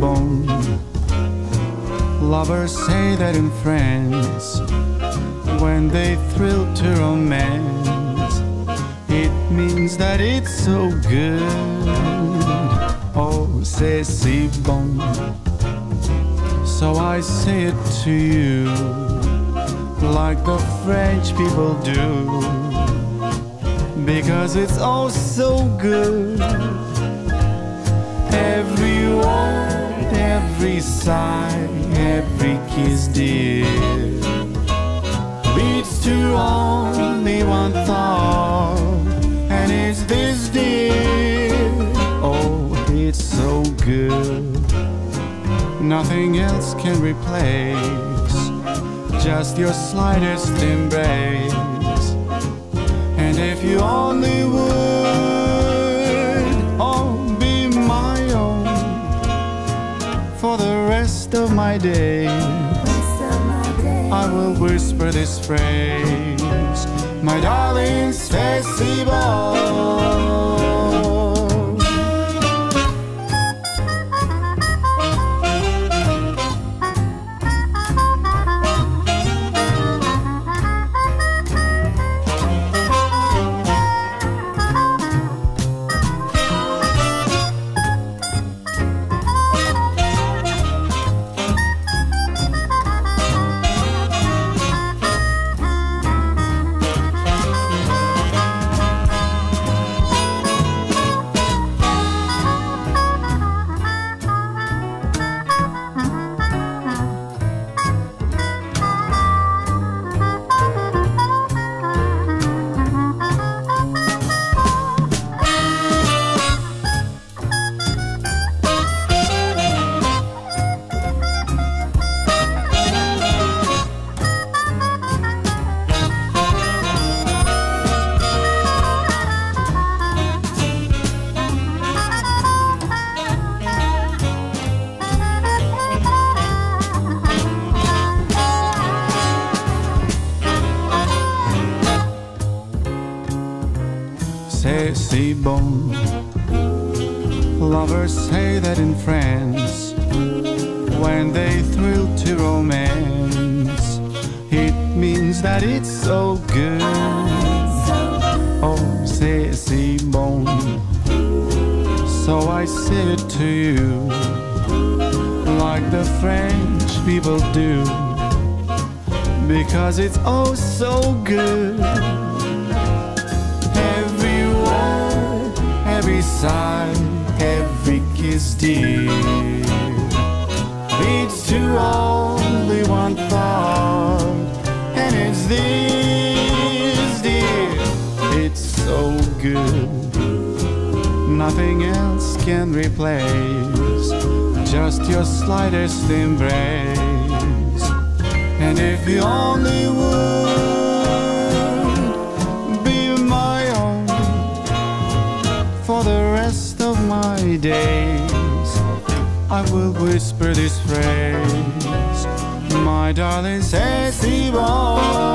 bon. Lovers say that in France when they thrill to romance. It means that it's so good. Oh, c'est si bon. So I say it to you like the French people do. Because it's all so good. Every word, every sigh, every kiss, dear, leads to only one thought, and it's this, dear. Oh, it's so good. Nothing else can replace just your slightest embrace. And if you only would, my days. I will whisper this phrase, my darling, stay bon. C'est bon. Lovers say that in France when they thrill to romance. It means that it's so good. Oh, c'est si bon. So I say it to you like the French people do. Because it's oh so good. Every every kiss, dear, leads to only one thought, and it's this, dear. It's so good, nothing else can replace just your slightest embrace. And if you only would days, I will whisper this phrase, my darling, c'est si bon.